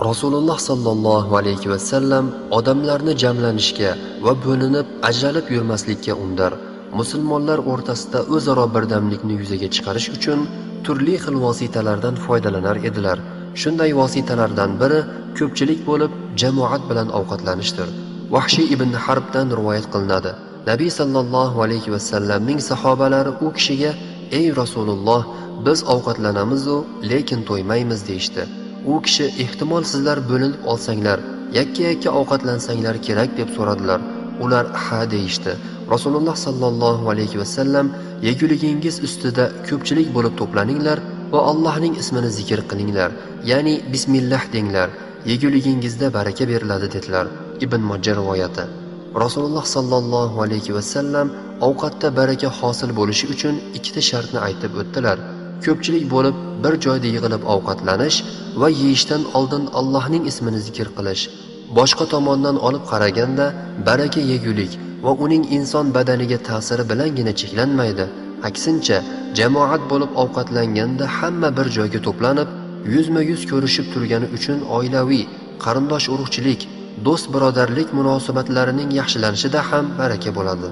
rasululloh sollallohu alayhi vasallam odamlarni jamlanishga va bo'linib ajralib yurmaslikka undar. Musulmonlar o'rtasida o'zaro birdamlikni yuzaga chiqarish uchun turli xil vositalardan foydalanar edilar. Shunday vositalardan biri ko'pchilik bo'lib jamoat bilan ovqatlanishdir. Vahshiy ibn harbdan rivoyat qilinadi. Nabiy sollallohu alayhi vasallamning sahobalari u kishiga ey rasululloh biz ovqatlanamizu lekin to'ymaymiz deyishdi. U kishi ehtimol sizlar bo'linib olsanglar yakka yakka ovqatlansanglar kerak deb so'radilar. Ular ha deyishdi. Rasululloh sollallohu alayhi vasallam yeguligingiz ustida ko'pchilik bo'lib to'planinglar va allohning ismini zikr qilinglar. Ya'ni bismillah denglar. Yeguligingizda baraka beriladi dedilar ibn mojja rivoyati. Rasululloh sollallohu alayhi vasallam ovqatda baraka hosil bo'lishi uchun ikkita shartni aytib o'tdilar. Ko'pchilik bo'lib bir joyda yig'ilib ovqatlanish va yeyishdan oldin allohning ismini zikr qilish boshqa tomondan olib qaraganda baraka yegulik va uning inson badaniga ta'siri bilangina cheklanmaydi. Aksincha jamoat bo'lib ovqatlanganda hamma bir joyga to'planib yuzma yuz ko'rishib turgani uchun oilaviy qarindosh urug'chilik do'st birodarlik munosabatlarining yaxshilanishida ham baraka bo'ladi.